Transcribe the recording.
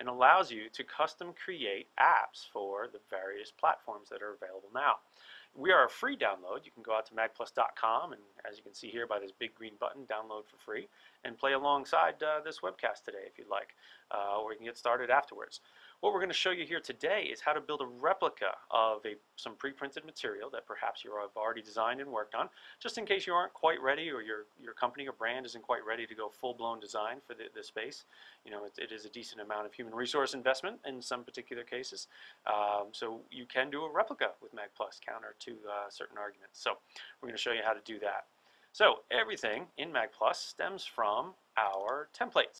and allows you to custom create apps for the various platforms that are available now. We are a free download. You can go out to magplus.com and as you can see here by this big green button, download for free and play alongside uh, this webcast today if you'd like, uh, or you can get started afterwards. What we're going to show you here today is how to build a replica of a, some pre-printed material that perhaps you have already designed and worked on, just in case you aren't quite ready or your, your company or brand isn't quite ready to go full-blown design for the, the space. You know, it, it is a decent amount of human resource investment in some particular cases. Um, so you can do a replica with MagPlus counter to uh, certain arguments. So we're going to show you how to do that. So everything in MagPlus stems from our templates.